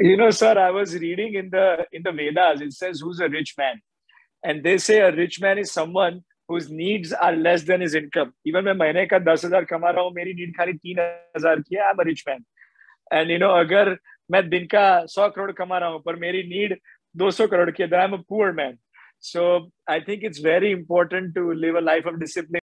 you know, sir, I was reading in the in the Vedas. It says, "Who's a rich man?" And they say a rich man is someone whose needs are less than his income. Even when महीने का दस हजार कमा रहा हूँ need need खाली तीन हजार की है I am a rich man and you know अगर मैं दिन का सौ करोड़ कमा रहा हूँ पर मेरी नीड दो सौ करोड़ की है so I think it's very important to live a life of discipline.